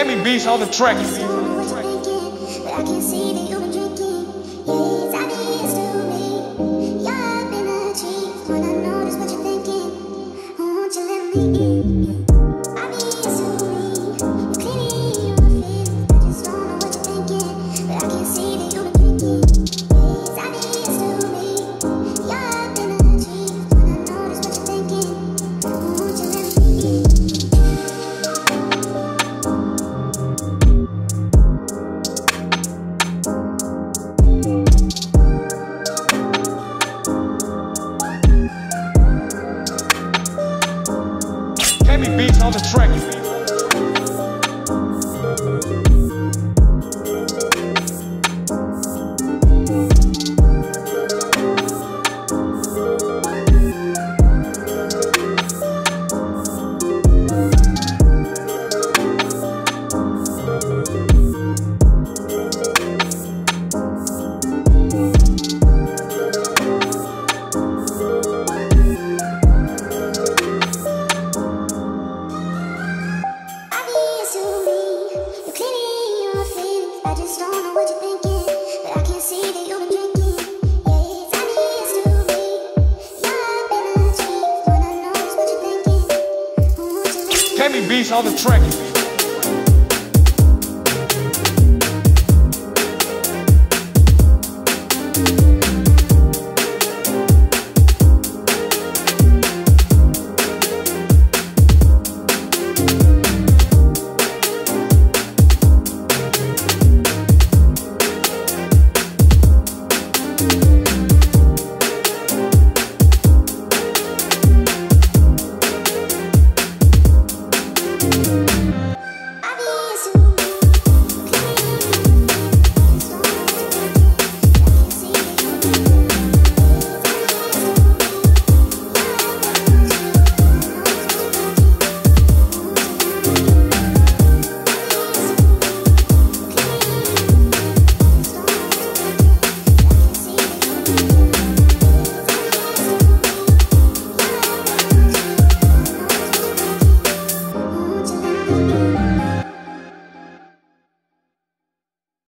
Kami Beats on the track. Kami Beats on the track. Kami Beats on the track.